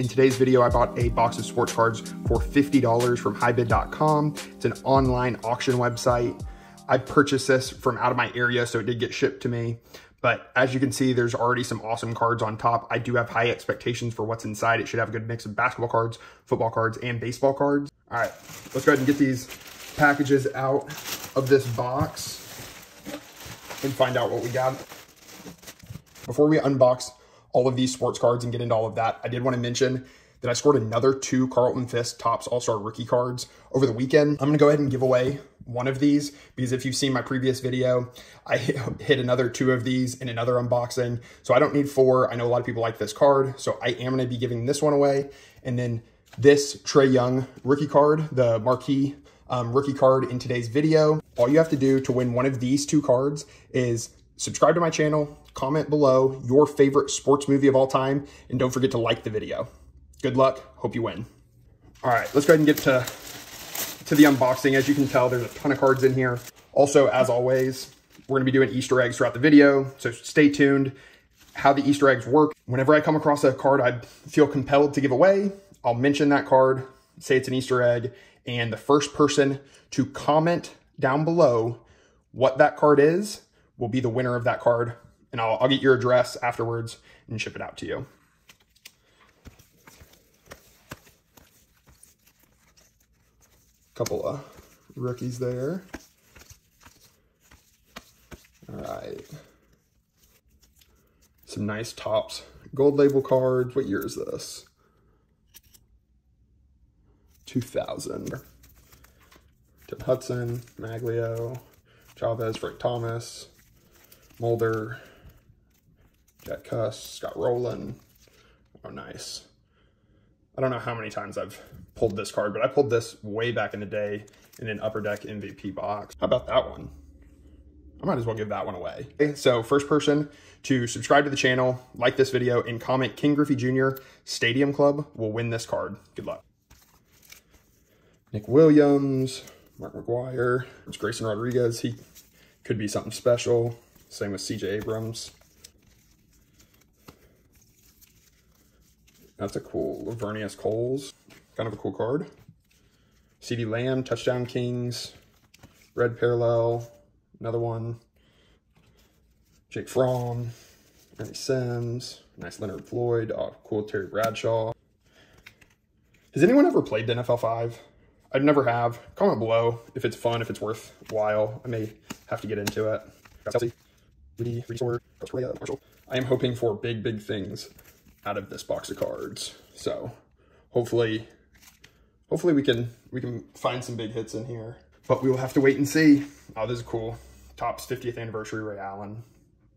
In today's video, I bought a box of sports cards for $50 from HiBid.com. It's an online auction website. I purchased this from out of my area, so it did get shipped to me. But as you can see, there's already some awesome cards on top. I do have high expectations for what's inside. It should have a good mix of basketball cards, football cards, and baseball cards. All right, let's go ahead and get these packages out of this box and find out what we got. Before we unbox all of these sports cards and get into all of that, I did want to mention that I scored another two Carlton Fisk Topps All-Star rookie cards over the weekend. I'm going to go ahead and give away one of these because if you've seen my previous video, I hit another two of these in another unboxing. So I don't need four. I know a lot of people like this card. So I am going to be giving this one away. And then this Trae Young rookie card, the marquee um, rookie card in today's video. All you have to do to win one of these two cards is subscribe to my channel, comment below your favorite sports movie of all time, and don't forget to like the video. Good luck. Hope you win. All right, let's go ahead and get to, to the unboxing. As you can tell, there's a ton of cards in here. Also, as always, we're going to be doing Easter eggs throughout the video, so stay tuned. How the Easter eggs work. Whenever I come across a card I feel compelled to give away, I'll mention that card, say it's an Easter egg, and the first person to comment down below what that card is will be the winner of that card. And I'll, I'll get your address afterwards and ship it out to you. Couple of rookies there. All right. Some nice Topps. gold label cards. What year is this? 2000. Tim Hudson, Magglio, Chavez, Frank Thomas, Mulder, Jack Cust, Scott Rolen. Oh, nice. I don't know how many times I've pulled this card, but I pulled this way back in the day in an Upper Deck MVP box. How about that one? I might as well give that one away. Okay, so first person to subscribe to the channel, like this video, and comment Ken Griffey Jr. Stadium Club will win this card. Good luck. Nick Williams, Mark McGwire, Grayson Rodriguez. He could be something special. Same with CJ Abrams. That's a cool Laveranues Coles. Kind of a cool card. CeeDee Lamb, Touchdown Kings, Red Parallel, another one. Jake Fromm, Ernie Sims, nice Leonard Floyd, oh, cool Terry Bradshaw. Has anyone ever played the NFL 5? I never have. Comment below if it's fun, if it's worthwhile. I may have to get into it. Rudy, Marshall. I am hoping for big, big things out of this box of cards. So hopefully, hopefully we can we can find some big hits in here. But we will have to wait and see. Oh, this is cool. Topps 50th anniversary Ray Allen.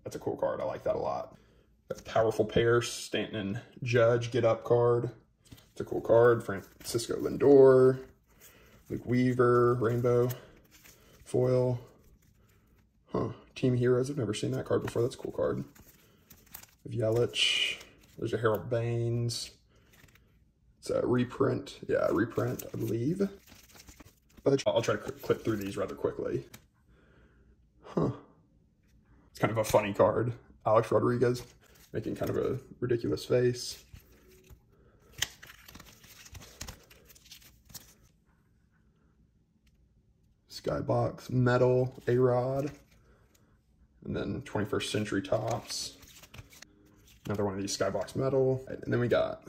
That's a cool card. I like that a lot. That powerful pair, Stanton and Judge get up card. It's a cool card. Francisco Lindor. Luke Weaver, Rainbow, Foil. Team Heroes. I've never seen that card before. That's a cool card. Yelich. There's a Harold Baines. It's a reprint. Yeah, reprint, I believe. But I'll try to clip through these rather quickly. Huh. It's kind of a funny card. Alex Rodriguez making kind of a ridiculous face. Skybox, Metal, A-Rod, and then 21st Century Topps. Another one of these Skybox Metal. And then we got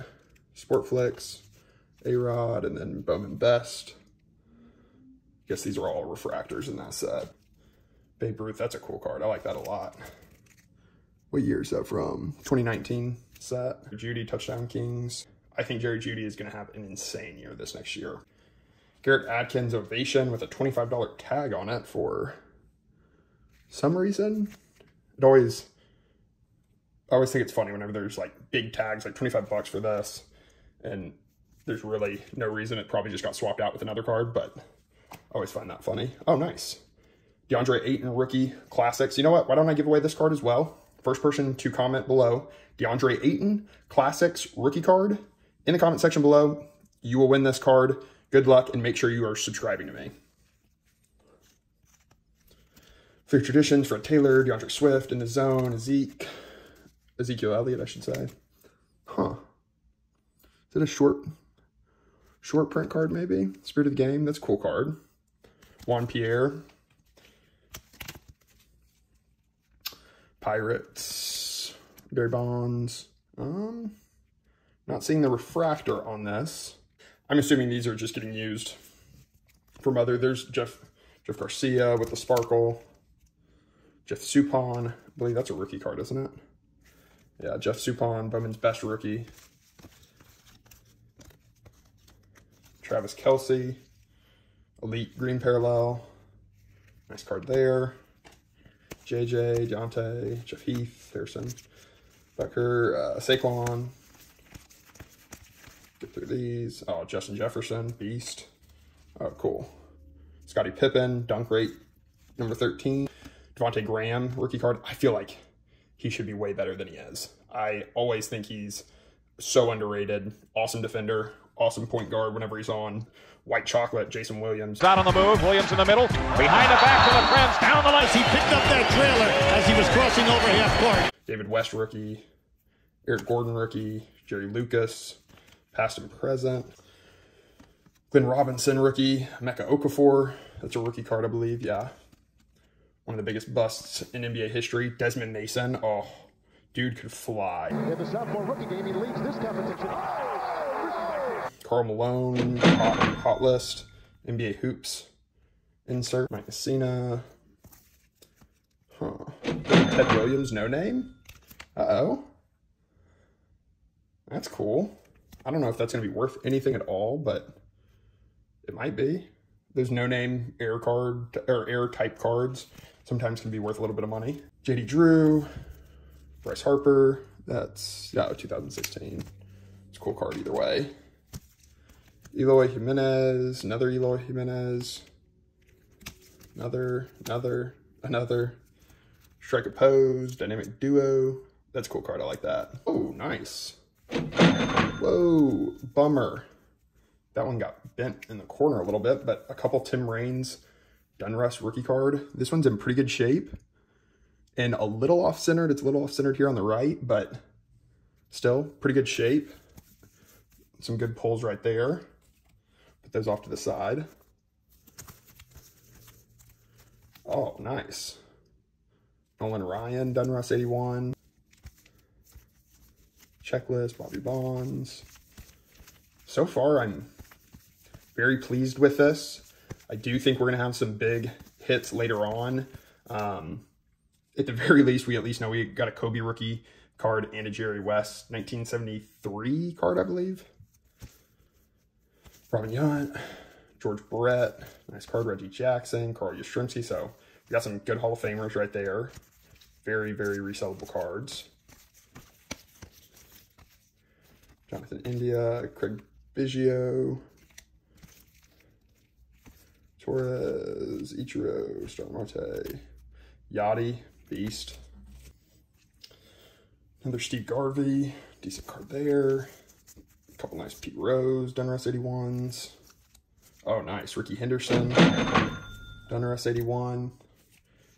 Sportflics, A-Rod, and then Bowman Best. I Guess these are all refractors in that set. Babe Ruth, that's a cool card. I like that a lot. What year is that from? 2019 set. Jeudy, Touchdown Kings. I think Jerry Jeudy is going to have an insane year this next year. Garrett Atkins Ovation with a $25 tag on it for some reason. It always, I always think it's funny whenever there's like big tags, like 25 bucks for this, and there's really no reason. It probably just got swapped out with another card, but I always find that funny. Oh, nice. DeAndre Ayton Rookie Classics. You know what? Why don't I give away this card as well? First person to comment below, DeAndre Ayton Classics Rookie card. In the comment section below, you will win this card. Good luck and make sure you are subscribing to me. Three traditions for Taylor, DeAndre Swift in the zone, Zeke, Ezekiel Elliott, I should say. Huh. Is it a short, short print card maybe? Spirit of the Game, that's a cool card. Juan Pierre. Pirates. Barry Bonds. Um, not seeing the refractor on this. I'm assuming these are just getting used from other. There's Jeff Jeff Garcia with the sparkle. Jeff Suppan. I believe that's a rookie card, isn't it? Yeah, Jeff Suppan, Bowman's best rookie. Travis Kelce, Elite green parallel. Nice card there. JJ, Deontay, Jeff Heath, Harrison, Becker, uh, Saquon. Get through these. Oh, Justin Jefferson, Beast. Oh, cool. Scottie Pippen, dunk rate, number 13. Devonte Graham, rookie card. I feel like he should be way better than he is. I always think he's so underrated. Awesome defender, awesome point guard whenever he's on. White chocolate, Jason Williams. Not on the move, Williams in the middle, behind the back to the Prince, down the line. He picked up that trailer as he was crossing over half court. David West rookie, Eric Gordon rookie, Jerry Lucas, past and present. Glenn Robinson rookie, Mecca Okafor, that's a rookie card, I believe, yeah. One of the biggest busts in NBA history. Desmond Mason, oh, dude could fly. In the sophomore rookie game, he leads this competition. Karl Malone, hot, hot list, NBA hoops, insert, Mike Mussina. Huh. Ted Williams, no name? Uh-oh. That's cool. I don't know if that's going to be worth anything at all, but it might be. Those no name air card or air type cards sometimes can be worth a little bit of money. JD Drew, Bryce Harper. That's yeah, 2016. It's a cool card either way. Eloy Jimenez, another Eloy Jimenez, another, another, another. Strike opposed, dynamic duo. That's a cool card. I like that. Oh, nice. Whoa, bummer. That one got bent in the corner a little bit, but a couple Tim Raines Donruss rookie card. This one's in pretty good shape and a little off-centered. It's a little off-centered here on the right, but still pretty good shape. Some good pulls right there. Put those off to the side. Oh, nice. Nolan Ryan, Donruss 81. Checklist, Bobby Bonds. So far, I'm very pleased with this. I do think we're going to have some big hits later on. Um, at the very least, we at least know we got a Kobe rookie card and a Jerry West 1973 card, I believe. Robin Yount, George Brett, nice card, Reggie Jackson, Carl Yastrzemski. So we got some good Hall of Famers right there. Very, very resellable cards. Jonathan India, Craig Biggio, Torres, Ichiro, Star Marte, Yachty, Beast. Another Steve Garvey, decent card there. A couple nice Pete Rose, Donruss 81s. Oh, nice. Rickey Henderson, Donruss 81.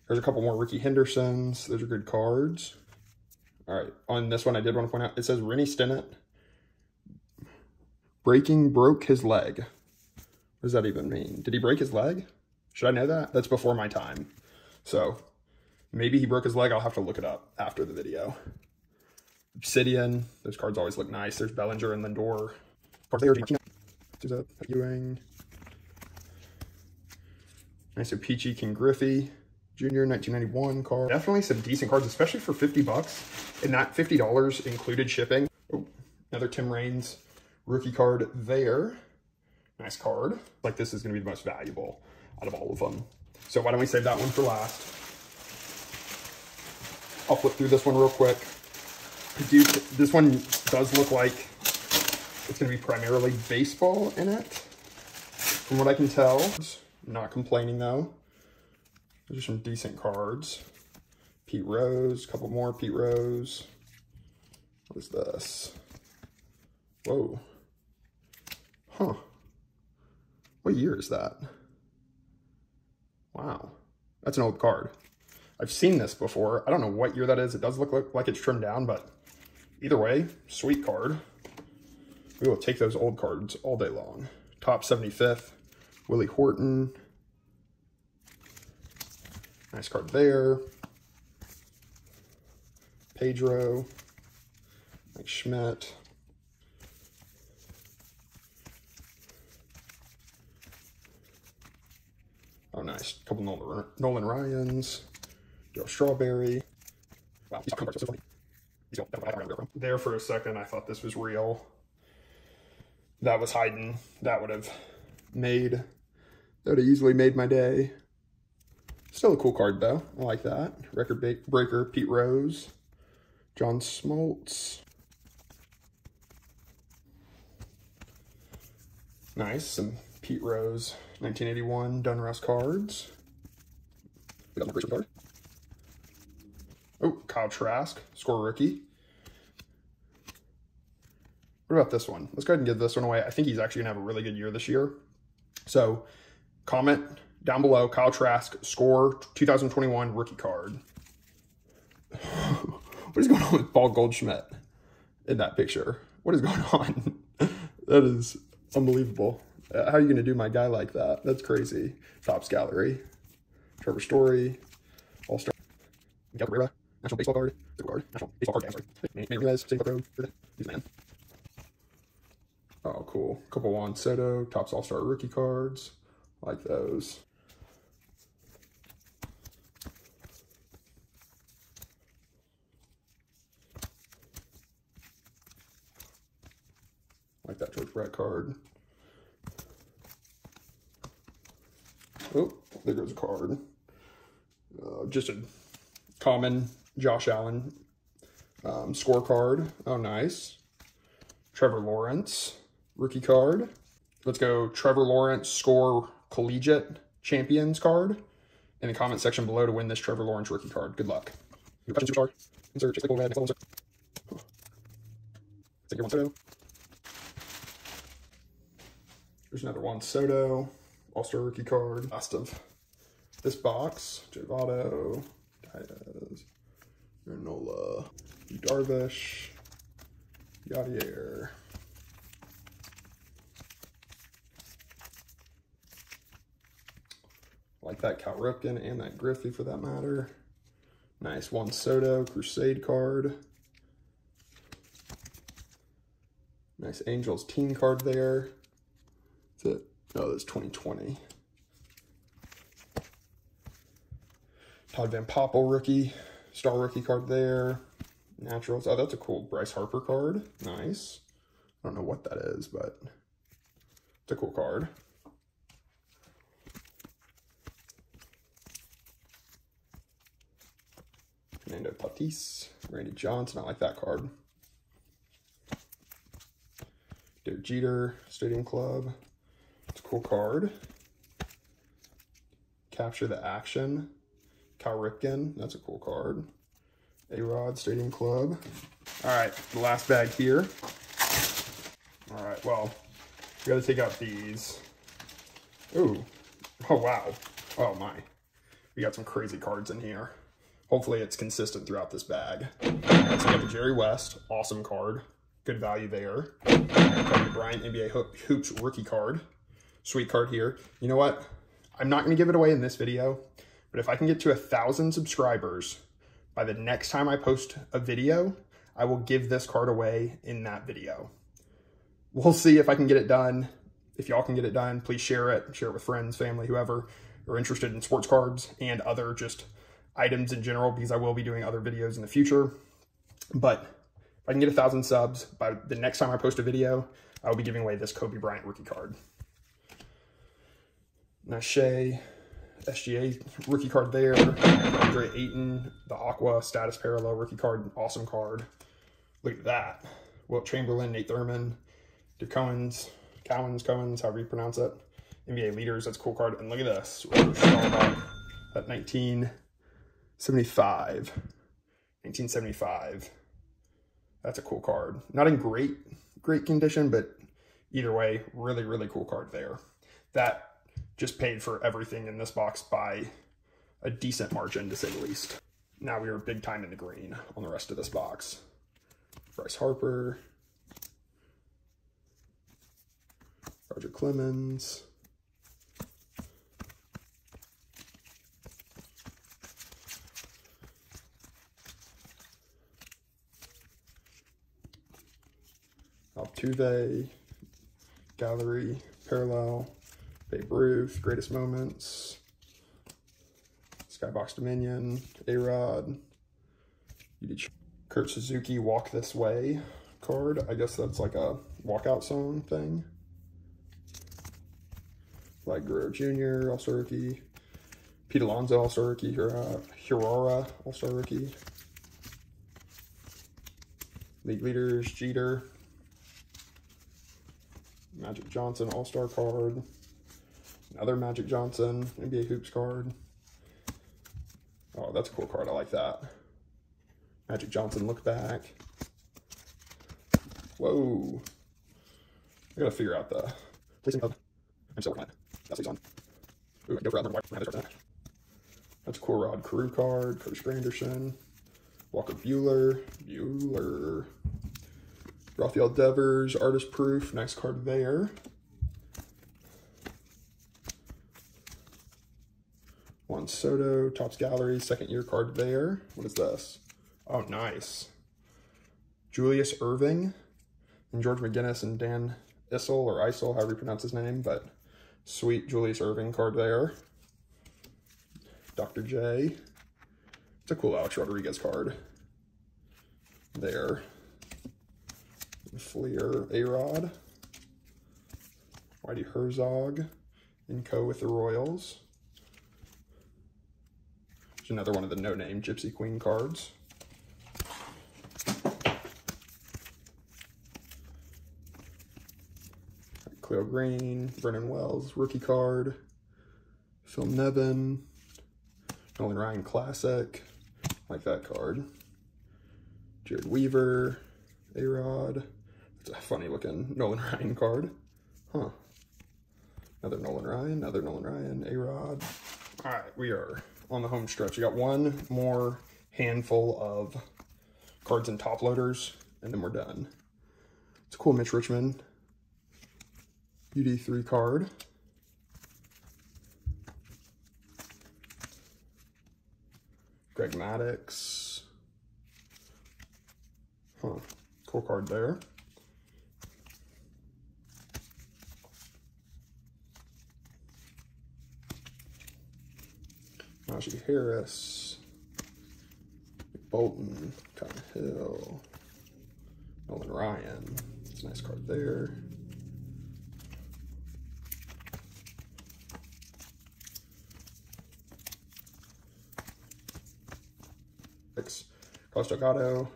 There's a couple more Rickey Hendersons. Those are good cards. All right, on this one, I did want to point out, it says Rennie Stennett. Breaking broke his leg. What does that even mean? Did he break his leg? Should I know that? That's before my time. So maybe he broke his leg. I'll have to look it up after the video. Obsidian. Those cards always look nice. There's Bellinger and Lindor. There's a Ewing. Nice so Peachy Ken Griffey. Junior 1991 card. Definitely some decent cards, especially for 50 bucks. And that $50 included shipping. Oh, another Tim Raines rookie card there. Nice card. Like this is going to be the most valuable out of all of them. So why don't we save that one for last? I'll flip through this one real quick. This one does look like it's going to be primarily baseball in it, from what I can tell. Not complaining though. Those are some decent cards. Pete Rose, a couple more Pete Rose. What is this? Whoa. Huh. What year is that? Wow. That's an old card. I've seen this before. I don't know what year that is. It does look like, like it's trimmed down, but either way, sweet card. We will take those old cards all day long. Topps 75th, Willie Horton. Nice card there. Pedro, Mike Schmidt. Nice. A couple Nolan, Nolan Ryans. Joe Strawberry. Wow, he's talking about so funny. He's going there for a second, I thought this was real. That was hiding. That would have made, that would have easily made my day. Still a cool card, though. I like that. Record breaker, Pete Rose. John Smoltz. Nice. Some Pete Rose 1981 Donruss cards. We got Grayson card. Oh, Kyle Trask, score rookie. What about this one? Let's go ahead and give this one away. I think he's actually going to have a really good year this year. So, comment down below, Kyle Trask, score 2021 rookie card. what is going on with Paul Goldschmidt in that picture? What is going on? that is unbelievable. Uh, how are you going to do my guy like that? That's crazy. Topps Gallery. Trevor Story. All-Star. Cabrera. National Baseball card. card. National Baseball card. Sorry. Manny Ramirez. Same road. He's man. Oh, cool. Couple Juan Soto. Topps All-Star rookie cards. like those. like that George Brett card. Oh, there goes a card. Uh, just a common Josh Allen um, scorecard. Oh, nice. Trevor Lawrence, rookie card. Let's go Trevor Lawrence score collegiate champions card in the comment section below to win this Trevor Lawrence rookie card. Good luck. Insert red. Insert. Take your one photo. There's another Juan Soto. All-Star rookie card. Last of this box. Jovato, Diaz, Nola, Darvish, Yadier. Like that Cal Ripken and that Griffey for that matter. Nice Juan Soto Crusade card. Nice Angels team card there. That's it. Oh, that's 2020. Todd Van Poppel rookie, star rookie card there. Naturals. Oh, that's a cool Bryce Harper card. Nice. I don't know what that is, but it's a cool card. Fernando Tatis, Randy Johnson. I like that card. Derek Jeter, Stadium Club. It's a cool card. Capture the Action. Cal Ripken. That's a cool card. A-Rod Stadium Club. All right, the last bag here. All right, well, we got to take out these. Ooh. Oh, wow. Oh, my. We got some crazy cards in here. Hopefully it's consistent throughout this bag. We got the Jerry West. Awesome card. Good value there. Kobe Bryant NBA Hoops rookie card. Sweet card here. You know what? I'm not going to give it away in this video, but if I can get to a thousand subscribers by the next time I post a video, I will give this card away in that video. We'll see if I can get it done. If y'all can get it done, please share it. Share it with friends, family, whoever are interested in sports cards and other just items in general because I will be doing other videos in the future. But if I can get a thousand subs by the next time I post a video, I will be giving away this Kobe Bryant rookie card. Nashe, SGA rookie card there. Andre Ayton, the Aqua status parallel rookie card, awesome card. Look at that. Wilt Chamberlain, Nate Thurmond, De Cohen's, Cowens, Cohen's, however you pronounce it. NBA leaders, that's a cool card. And look at this. At 1975. 1975. That's a cool card. Not in great, great condition, but either way, really, really cool card there. That just paid for everything in this box by a decent margin, to say the least. Now we are big time in the green on the rest of this box. Bryce Harper. Roger Clemens. Altuve, Gallery, Parallel, Babe Ruth, Greatest Moments, Skybox Dominion, A-Rod, Kurt Suzuki, Walk This Way card. I guess that's like a walkout song thing. Like Guerrero Jr., All-Star Rookie, Pete Alonso, All-Star Rookie, Hirara, All-Star Rookie, League Leaders, Jeter, Magic Johnson All-Star card. Another Magic Johnson NBA Hoops card. Oh, that's a cool card. I like that. Magic Johnson look back. Whoa. I gotta figure out the placing of. I'm still it. That's on. Ooh, go for that. That's a cool Rod Carew card. Curtis Granderson. Walker Buehler. Buehler. Rafael Devers, Artist Proof, nice card there. Juan Soto, Topps Gallery, second year card there. What is this? Oh, nice. Julius Erving and George McGinnis and Dan Issel or Isel, however you pronounce his name, but sweet Julius Erving card there. Dr. J. It's a cool Alex Rodriguez card there. Fleer A-Rod, Whitey Herzog, in co with the Royals. There's another one of the no-name Gypsy Queen cards. Cleo Green, Brennan Wells, rookie card. Phil Nevin, Nolan Ryan Classic, like that card. Jered Weaver, A-Rod, it's a funny looking Nolan Ryan card. Huh. Another Nolan Ryan, another Nolan Ryan, A-Rod. All right, we are on the home stretch. We got one more handful of cards and top loaders, and then we're done. It's a cool Mitch Richmond UD3 card. Greg Maddux. Huh, cool card there. Najee Harris, Bolton, Cotton Hill, Nolan Ryan. It's a nice card there. Carlos Delgado,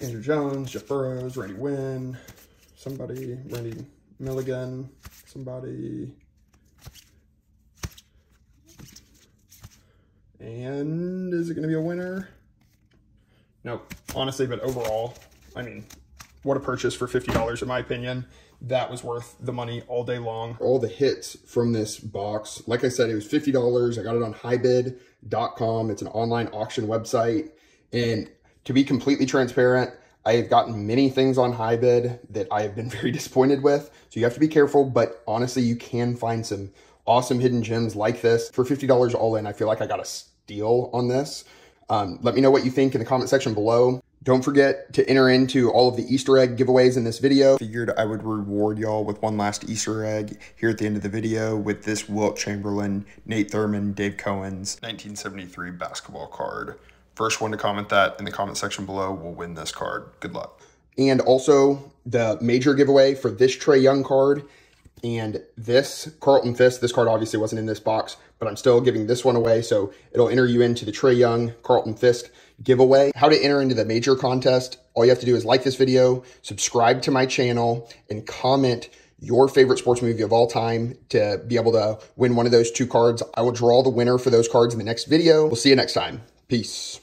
Andruw Jones, Jeff Burroughs, Randy Winn, somebody, Randy Milligan, somebody, And is it going to be a winner? No, honestly, but overall, I mean, what a purchase for $50 in my opinion. That was worth the money all day long. All the hits from this box, like I said, it was $50. I got it on HiBid.com. It's an online auction website. And to be completely transparent, I have gotten many things on HiBid that I have been very disappointed with. So you have to be careful, but honestly, you can find some awesome hidden gems like this. For $50 all in, I feel like I got a steal on this. Um, let me know what you think in the comment section below. Don't forget to enter into all of the Easter egg giveaways in this video. Figured I would reward y'all with one last Easter egg here at the end of the video with this Wilt Chamberlain, Nate Thurmond, Dave Cohen's 1973 basketball card. First one to comment that in the comment section below will win this card. Good luck. And also the major giveaway for this Trae Young card and this Carlton Fisk, this card obviously wasn't in this box, but I'm still giving this one away. So it'll enter you into the Trae Young, Carlton Fisk giveaway. How to enter into the major contest. All you have to do is like this video, subscribe to my channel, and comment your favorite sports movie of all time to be able to win one of those two cards. I will draw the winner for those cards in the next video. We'll see you next time. Peace.